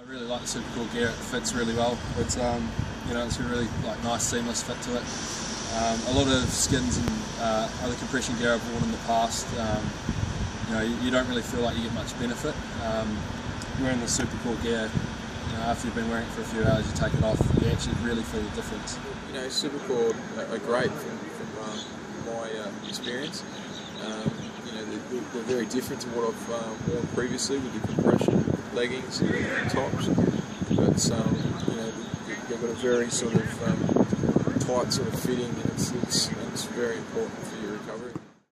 I really like the Supacore gear. It fits really well. It's um, you know, it's a really like nice seamless fit to it. Um, a lot of skins and uh, other compression gear I've worn in the past, um, you know, you, you, don't really feel like you get much benefit. Um, wearing the Supacore gear, you know, after you've been wearing it for a few hours, you take it off, you actually really feel the difference. You know, Supacore are great from, from um, my uh, experience. Um, you know, they're, they're, very different to what I've um, worn previously with the compression leggings and tops. But um, you know, they've got a very sort of um, tight sort of fitting, and it's, it's, it's very important